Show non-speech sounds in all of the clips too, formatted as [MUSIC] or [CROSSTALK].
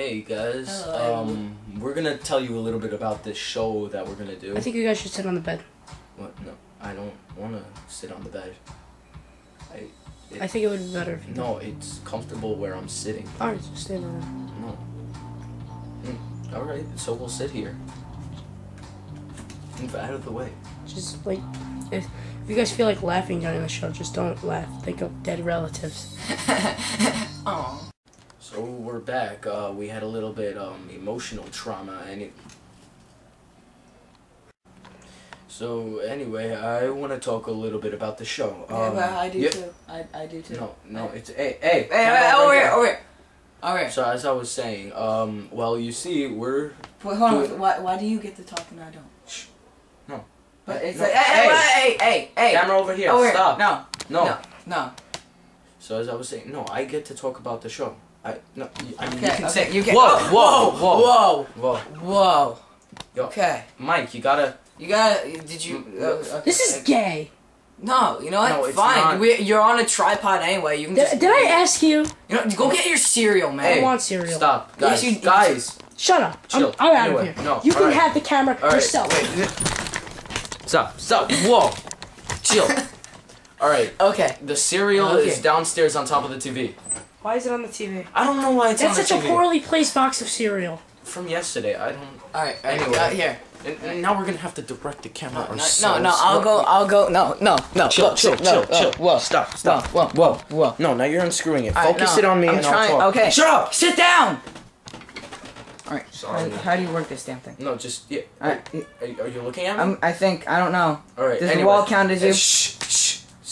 Hey guys, Hello. um, we're gonna tell you a little bit about this show that we're gonna do. I think you guys should sit on the bed. What? No, I don't want to sit on the bed. I. I think it would be better if you No, it's comfortable where I'm sitting. Alright, just stand on No. Mm, all right, so we'll sit here. Move out of the way. Just like, if, if you guys feel like laughing during the show, just don't laugh. Think of dead relatives. [LAUGHS] [LAUGHS] Oh. So we're back. Uh, we had a little bit um, emotional trauma, and it. So anyway, I want to talk a little bit about the show. Yeah, Um, but I do yeah- too. I, I do too. No, no, it's hey, hey, Hey, hey, over here. here, over here. Over here. So as I was saying, um, well, you see, we're Wait, hold on. Why, why do you get to talk and I don't? Shh. No. But it's No. like, hey, hey, hey, hey, hey. camera over here. Over here. Stop. No, No. no, no. So as I was saying, no, I get to talk about the show. I no, I mean, Okay, you can okay, say you can. [LAUGHS] Whoa, whoa, whoa, whoa, whoa, whoa. Yo. Okay, Mike, you gotta. you gotta. Did you? Mm, Uh, okay. This is gay. No, you know what? No, it's Fine. not. We, you're on a tripod anyway. You can Did, just. did I ask you? You know, go get your cereal, man. I Hey, want cereal. Stop, Yes, guys, you- guys. Shut up. Chill. I'm, I'm out Anyway, of here. no, you can alright. have the camera All right, yourself. wait. Stop, stop. Whoa, chill. [LAUGHS] All right, Okay. the cereal Okay. is downstairs on top of the TV. Why is it on the TV? I don't know why it's on the TV. That's on such a poorly placed box of cereal. From yesterday, I don't. All right. Anyway, Anyway. uh, here. And, and now we're gonna have to direct the camera No, no, ourselves. no, I'll go. I'll go. No, no, no. Chill, look, chill, chill, no, chill. Whoa, Stop, stop. Whoa, whoa, whoa. No, now you're unscrewing it. All right, Focus no, it on me I'm and trying. I'll talk. Okay. Shut up. Sit down. All right. Sorry. How, how do you work this damn thing? No, just yeah. All right. Are, are you looking at me? Um, I think I don't know. All right. Does the wall count as you?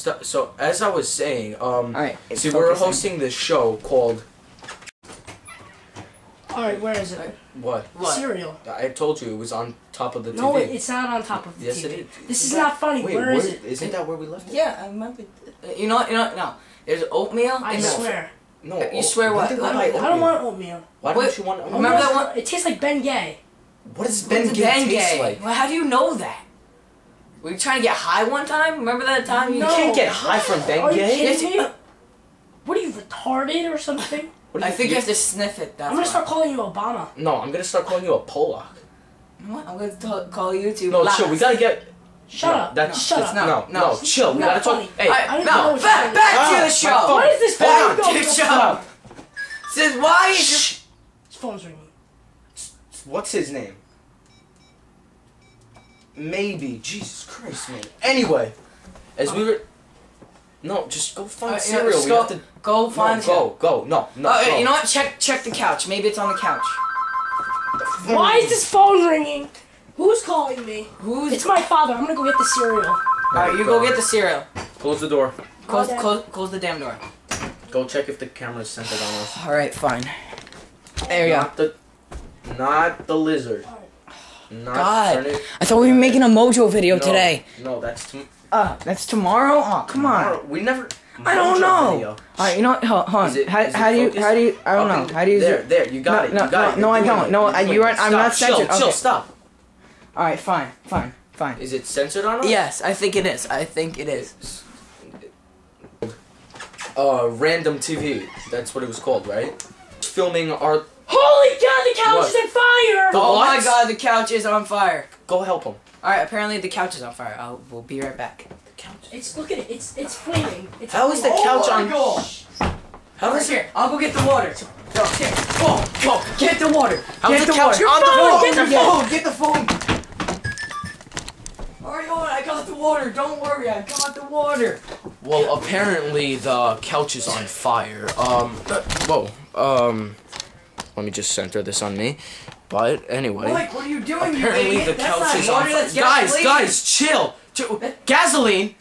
Uh, Shh, shh. Stop. So as I was saying, um, All right. it's see, we're focusing. hosting this show called Alright, where is it? what? What? Cereal. I told you it was on top of the No, TV. it, it's not on top of the yes, TV. it is. This is that- not funny. Wait, where is it? Isn't that where we left it? Yeah, I remember. Uh, You know what? You know what? No. There's oatmeal. I in swear. No. You oh, swear when what? I don't- I don't want oatmeal. Why don't you want? oatmeal? remember that one- It tastes like Ben Gay. What does Ben Ben Gay taste like? Well, how do you know that? Were you trying to get high one time? Remember that time you No. Can't get high from Ben Are you kidding Yes, me? What are you retarded or something? [LAUGHS] What do I think you have to sniff it. That's I'm gonna why. start calling you Obama. No, I'm gonna start calling you a Pollock. What? I'm gonna call you to. No, last. chill. We gotta get. Shut no, up. That's, Shut that's up. No, No, no, chill. We not gotta talk. Hey, Alright, I no, back, back Ah, to the my show. phone. What is this Hold phone on. going Good on? job. Says why is your Shh. His phone's ringing. What's his name? Maybe. Jesus Christ, man. Anyway, as we were. No, just go find Alright, you know, cereal. just we go, have to. go find no, go, go. No, no. Oh, go. you know what? Check check the couch. Maybe it's on the couch. Why is this phone ringing? Who's calling me? Who's? It's my father. I'm gonna go get the cereal. All right, you go get the cereal. Close the door. Close, Okay. close, close the damn door. Go check if the camera's centered on us. All right, fine. There you go. Not the. Not the lizard. Not God. it- I thought we were making a Mojo video no, today. No, that's tom- Uh, that's tomorrow. Oh, come on. We never. I don't know. video. All right, you know what? Hold, hold on. Is it- how is it how do you how do you I don't know. How do you There, there. You got No, it. no, you got no, it. no, I don't. it. No, I- you it. aren't- I'm not censored. Chill. Okay. Stop. All right, fine, fine, fine. Is it censored on us? Yes, I think it is. I think it is. Uh, random TV. That's what it was called, right? Filming our. Holy God! The couch What? is on fire. The Oh what? my God, the couch is on fire. Go help him. All right, apparently the couch is on fire. I'll we'll be right back. The couch. It's look at it. It's it's flaming. It's How is the couch my on? gosh. How Over is here. I'll go get the water. Go here. Whoa, whoa. Get the water. How's get the the couch water. on the phone? Get the phone. Get the phone. Alright, hold on. I got the water. Don't worry. I got the water. Well, apparently the couch is on fire. Um, uh, whoa. Um, let me just center this on me. But anyway, Mike, what are you doing? apparently idiot? the couch is on fire. Guys, gasoline. guys, chill. chill. Gasoline.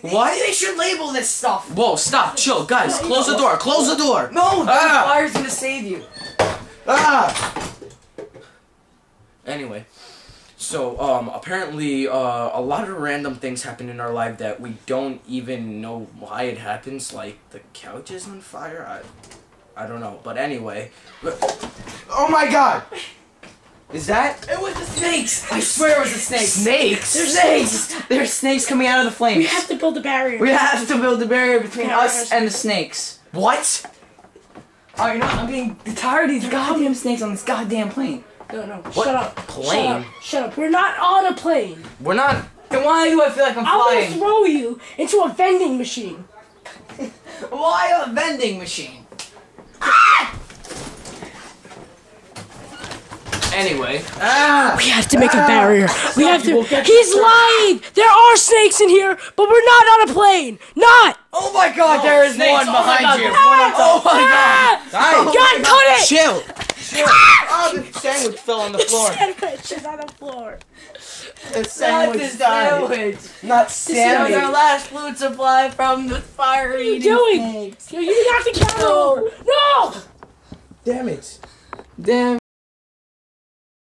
What? They should label this stuff. Whoa, stop, chill, guys. Close the door. Close the door. No, the Ah. fire's gonna save you. Ah! Anyway, so um, apparently uh, a lot of random things happen in our life that we don't even know why it happens. Like the couch is on fire. I, I don't know. But anyway, oh my God! Is that It was the snakes. I swear it was the snakes. snakes? There's snakes. There's snakes coming out of the flames. We have to build a barrier. We have to build a barrier between Yeah, us and the snakes. What? Oh, you know what? I'm getting tired of these goddamn snakes on this goddamn plane. No, no. What Shut up. plane? Shut up. Shut up. We're not on a plane. We're not. Then why do I feel like I'm I'm gonna throw you into a vending machine. [LAUGHS] Why a vending machine? Anyway. Ah! We have to make a barrier. We have to. He's lying. There are snakes in here, but we're not on a plane. Not. Oh my god, there is snakes. one Oh my behind God, you. there's one on Oh my god. Ah! God, cut it. Chill. Oh, the sandwich fell on [LAUGHS] the floor. Sandwich is on the floor. The sandwich Not sandwich this died. sandwich. Not That sandwich. was our last food supply from the fire What are you doing? snakes. Yo, you knocked the camera over. No. Damn it. Damn.